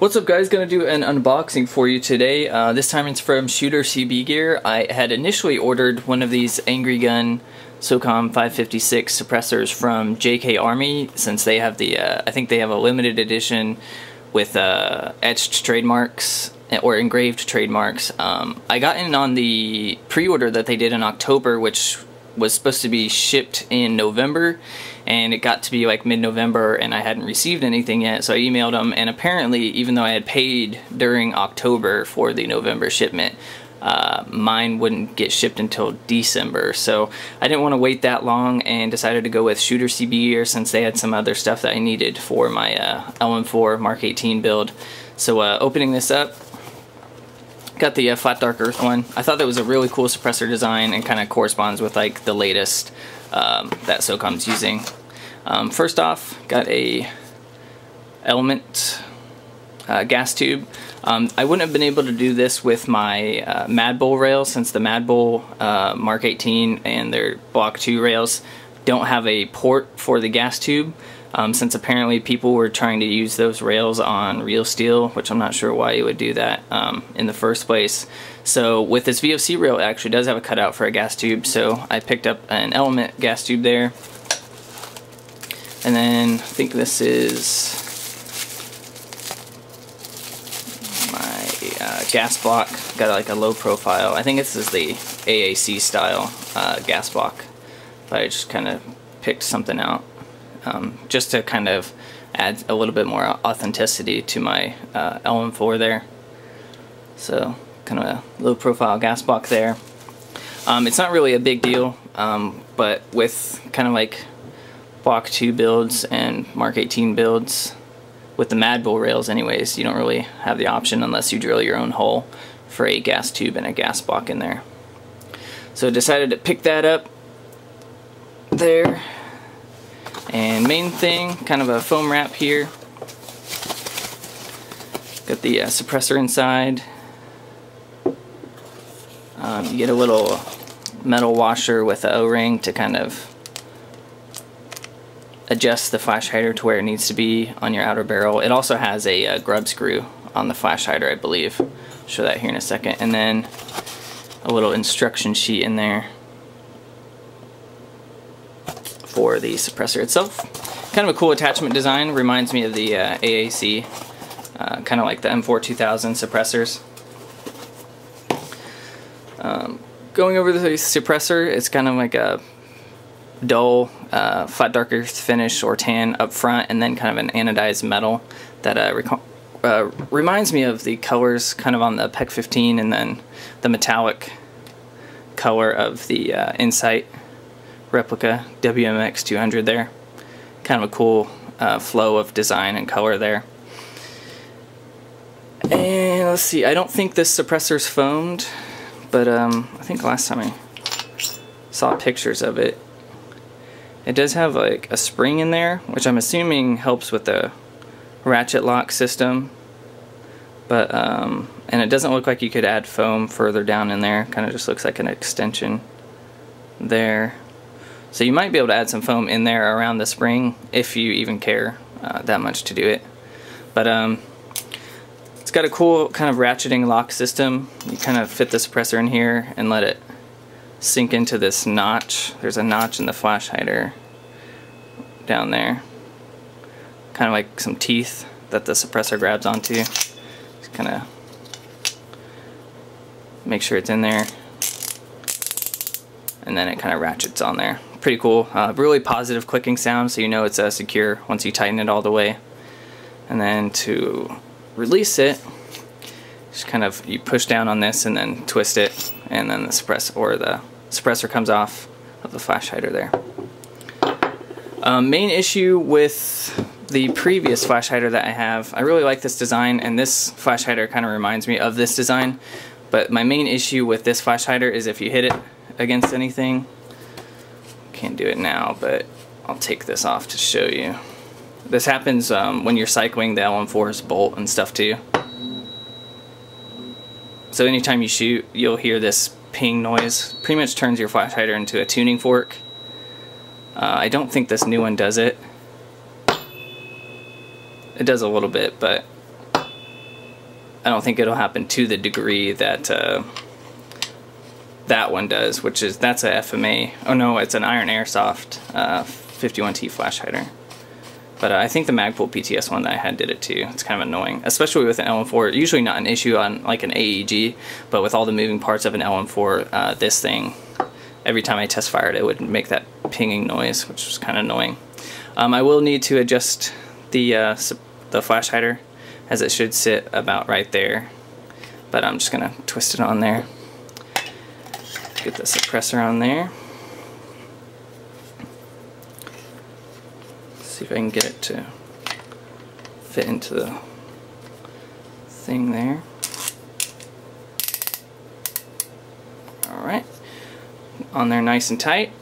What's up guys, gonna do an unboxing for you today. Uh, this time it's from Shooter CB Gear. I had initially ordered one of these Angry Gun SOCOM 556 suppressors from JK Army since they have the, uh, I think they have a limited edition with uh, etched trademarks or engraved trademarks. Um, I got in on the pre-order that they did in October which was supposed to be shipped in November and it got to be like mid-November and I hadn't received anything yet so I emailed them and apparently even though I had paid during October for the November shipment uh, mine wouldn't get shipped until December so I didn't want to wait that long and decided to go with Shooter CB Gear since they had some other stuff that I needed for my uh, LM4 Mark 18 build. So uh, opening this up Got the uh, flat dark earth one. I thought that was a really cool suppressor design and kind of corresponds with like the latest um, that SOCOM's using. Um, first off, got a element uh, gas tube. Um, I wouldn't have been able to do this with my uh, Mad Bull rail since the Mad Bull uh, Mark 18 and their Block 2 rails don't have a port for the gas tube um, since apparently people were trying to use those rails on real steel, which I'm not sure why you would do that um, in the first place. So with this VOC rail, it actually does have a cutout for a gas tube, so I picked up an Element gas tube there. And then I think this is my uh, gas block. Got like a low profile. I think this is the AAC style uh, gas block. But I just kind of picked something out um, just to kind of add a little bit more authenticity to my uh, LM4 there. So kind of a low profile gas block there. Um, it's not really a big deal, um, but with kind of like Block 2 builds and Mark 18 builds, with the Mad Bull rails anyways, you don't really have the option unless you drill your own hole for a gas tube and a gas block in there. So decided to pick that up there and main thing, kind of a foam wrap here. Got the uh, suppressor inside. Um, you get a little metal washer with an O-ring to kind of adjust the flash hider to where it needs to be on your outer barrel. It also has a, a uh, grub screw on the flash hider, I believe. Show that here in a second. And then a little instruction sheet in there for the suppressor itself. Kind of a cool attachment design, reminds me of the uh, AAC, uh, kind of like the M4 2000 suppressors. Um, going over the suppressor, it's kind of like a dull, uh, flat dark earth finish or tan up front, and then kind of an anodized metal that uh, uh, reminds me of the colors kind of on the PEQ 15 and then the metallic color of the uh, Insight replica WMX 200 there. Kind of a cool uh, flow of design and color there. And let's see, I don't think this suppressor's foamed, but um, I think last time I saw pictures of it, it does have like a spring in there, which I'm assuming helps with the ratchet lock system. But, um, and it doesn't look like you could add foam further down in there, kind of just looks like an extension there. So you might be able to add some foam in there around the spring if you even care uh, that much to do it. But um, it's got a cool kind of ratcheting lock system. You kind of fit the suppressor in here and let it sink into this notch. There's a notch in the flash hider down there. Kind of like some teeth that the suppressor grabs onto. Just kind of make sure it's in there. And then it kind of ratchets on there pretty cool. Uh, really positive clicking sound, so you know it's uh, secure once you tighten it all the way. And then to release it, just kind of you push down on this and then twist it, and then the suppressor or the suppressor comes off of the flash hider there. Um, main issue with the previous flash hider that I have, I really like this design, and this flash hider kind of reminds me of this design. But my main issue with this flash hider is if you hit it against anything, can't do it now, but I'll take this off to show you. This happens um, when you're cycling the LM4's bolt and stuff too. So anytime you shoot, you'll hear this ping noise. Pretty much turns your flash hider into a tuning fork. Uh, I don't think this new one does it. It does a little bit, but I don't think it'll happen to the degree that uh, that one does, which is that's a FMA. Oh no, it's an Iron Airsoft uh, 51T flash hider. But uh, I think the Magpul PTS one that I had did it too. It's kind of annoying, especially with an LM4. Usually not an issue on like an AEG, but with all the moving parts of an LM4, uh, this thing, every time I test fired, it would make that pinging noise, which was kind of annoying. Um, I will need to adjust the uh, the flash hider, as it should sit about right there. But I'm just gonna twist it on there. Get the suppressor on there. see if I can get it to fit into the thing there. Alright, on there nice and tight.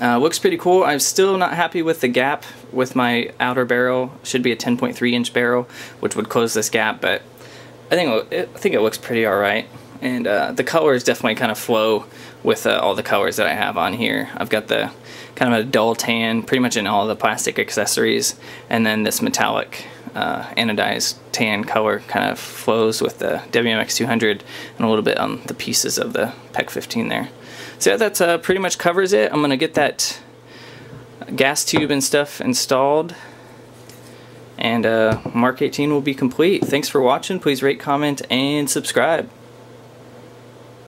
Uh, looks pretty cool. I'm still not happy with the gap with my outer barrel. Should be a 10.3 inch barrel, which would close this gap, but I think it, I think it looks pretty alright. And uh, the colors definitely kind of flow with uh, all the colors that I have on here. I've got the kind of a dull tan pretty much in all the plastic accessories and then this metallic uh, anodized tan color kind of flows with the WMX 200 and a little bit on the pieces of the PEQ 15 there. So yeah, that uh, pretty much covers it. I'm going to get that gas tube and stuff installed and uh, Mark 18 will be complete. Thanks for watching. Please rate, comment, and subscribe.